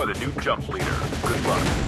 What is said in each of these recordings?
are the new jump leader. Good luck.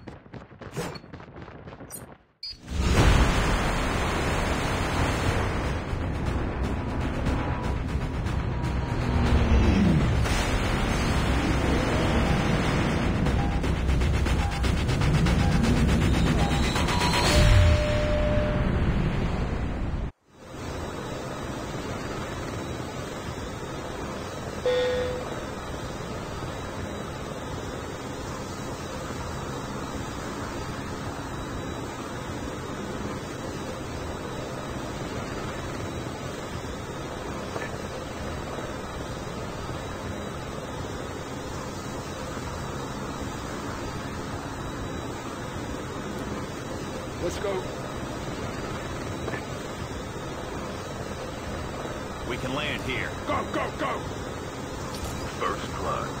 We can land here. Go, go, go! First blood.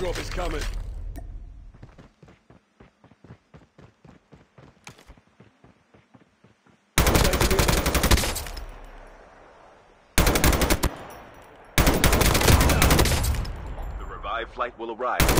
Airdrop is coming. The revived flight will arrive.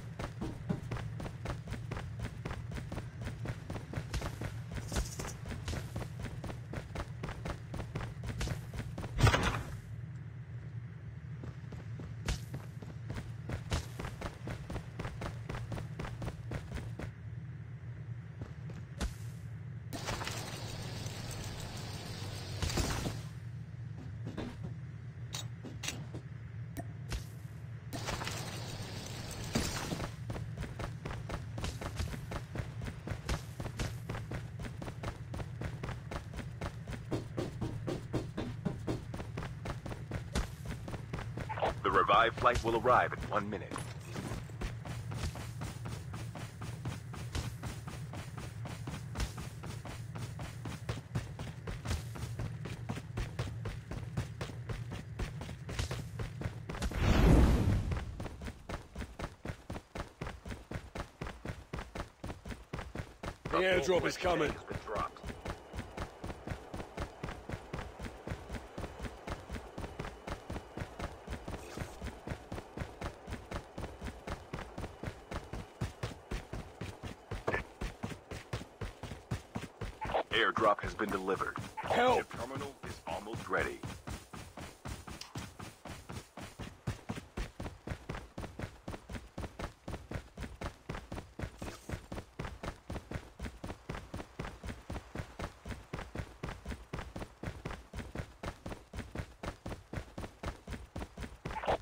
The revived flight will arrive in one minute. The airdrop is coming. Has been dropped. Airdrop has been delivered. Help! Ship terminal is almost ready.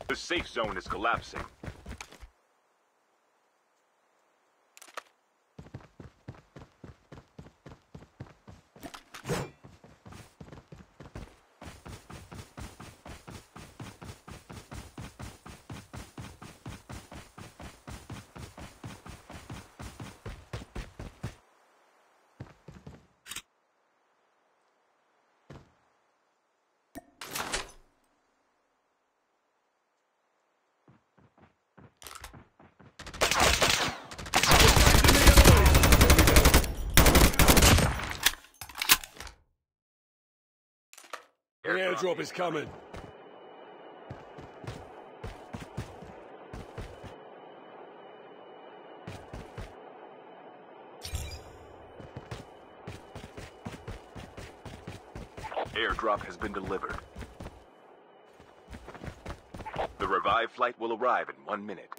The safe zone is collapsing. The airdrop is coming. Airdrop has been delivered. The revived flight will arrive in one minute.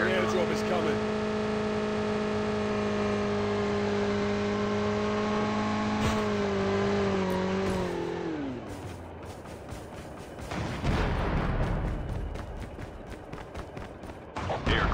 The airdrop is coming.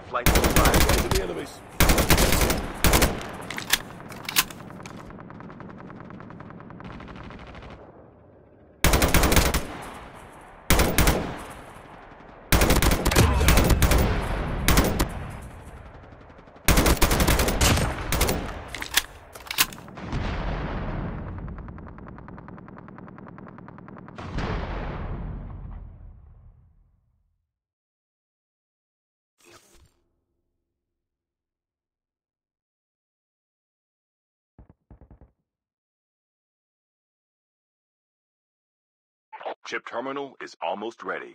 flight will arrive. Into the enemies. Chip terminal is almost ready.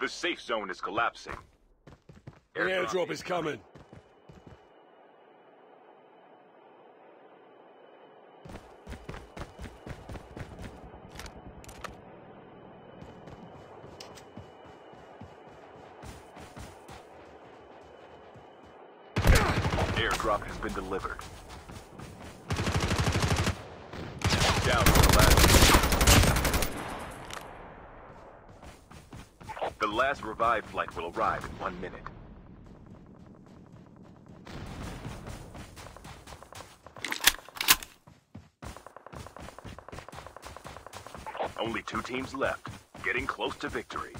The safe zone is collapsing. The airdrop is coming. Airdrop has been delivered. Down to the last. The last revived flight will arrive in one minute. Only two teams left, getting close to victory.